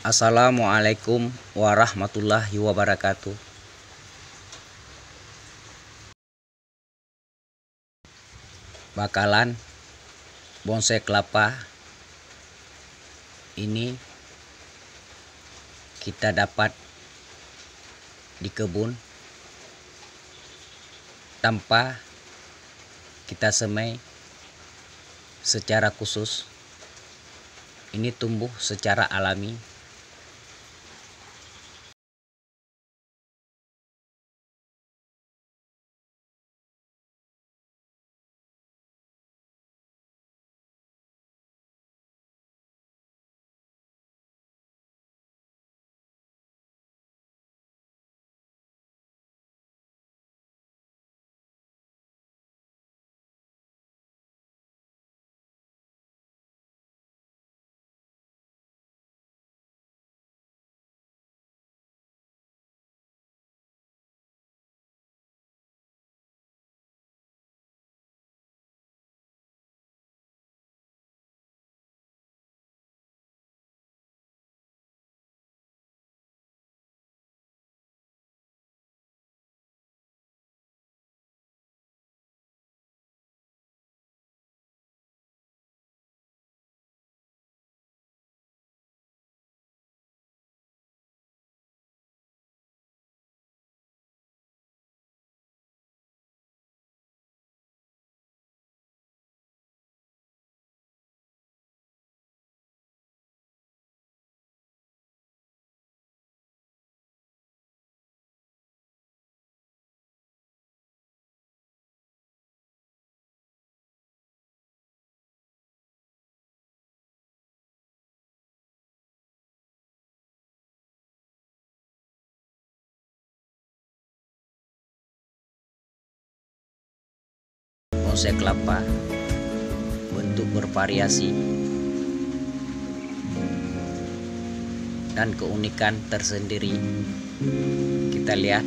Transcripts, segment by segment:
Assalamualaikum warahmatullahi wabarakatuh. Bakalan bonsai kelapa ini kita dapat di kebun tanpa kita semai secara khusus ini tumbuh secara alami bonsai kelapa bentuk bervariasi dan keunikan tersendiri. Kita lihat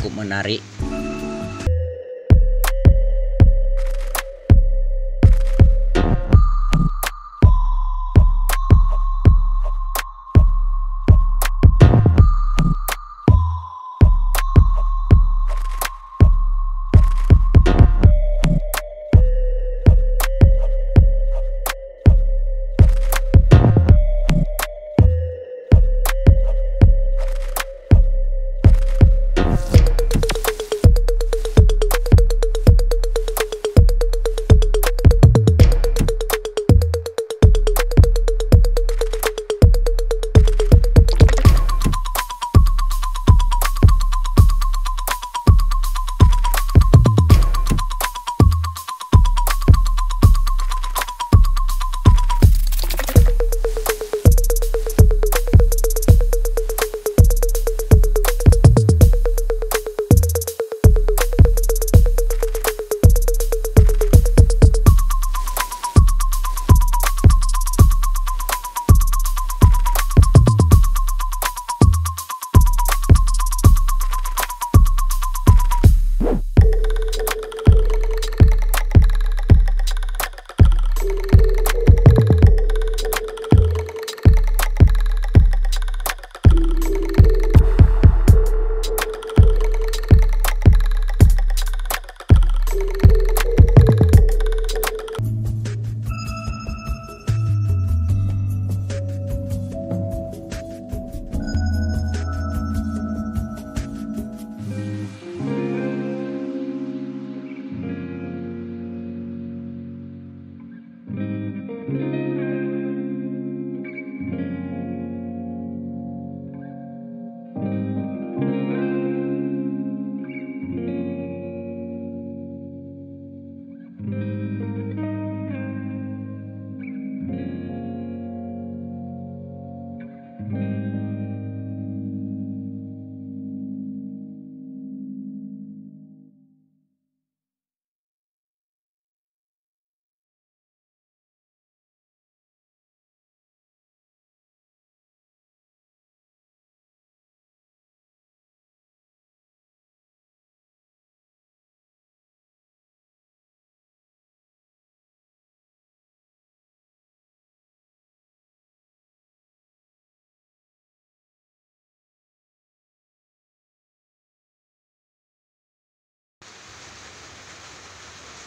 cukup menarik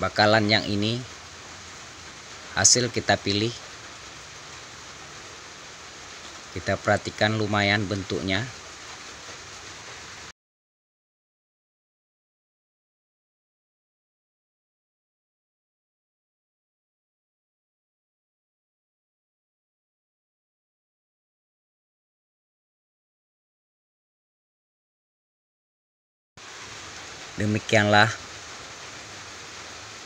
bakalan yang ini hasil kita pilih. Kita perhatikan lumayan bentuknya. Demikianlah,